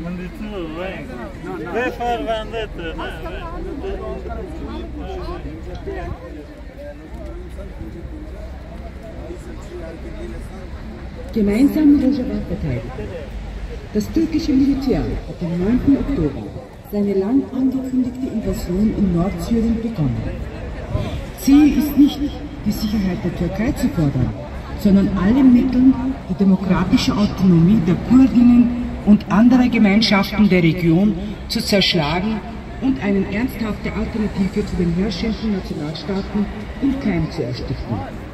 Mândituro, vem. Vem para a bandeta, não é? Gemeinsam Rojava verteidigt. Das türkische Militär hat am 9. Oktober seine lang angekündigte Invasion in Nordsyrien begonnen. Ziel ist nicht, die Sicherheit der Türkei zu fordern, sondern alle Mitteln die demokratische Autonomie der Kurdinnen und anderer Gemeinschaften der Region zu zerschlagen und eine ernsthafte Alternative zu den herrschenden Nationalstaaten im Keim zu ersticken.